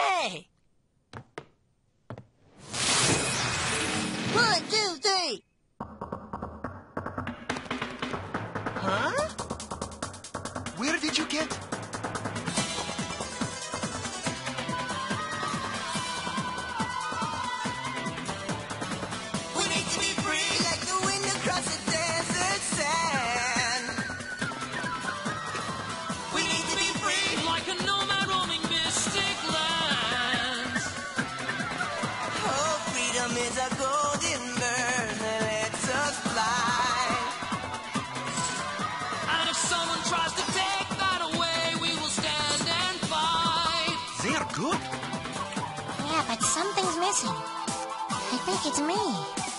Hey! One, two, three! Huh? Where did you get good. Yeah, but something's missing. I think it's me.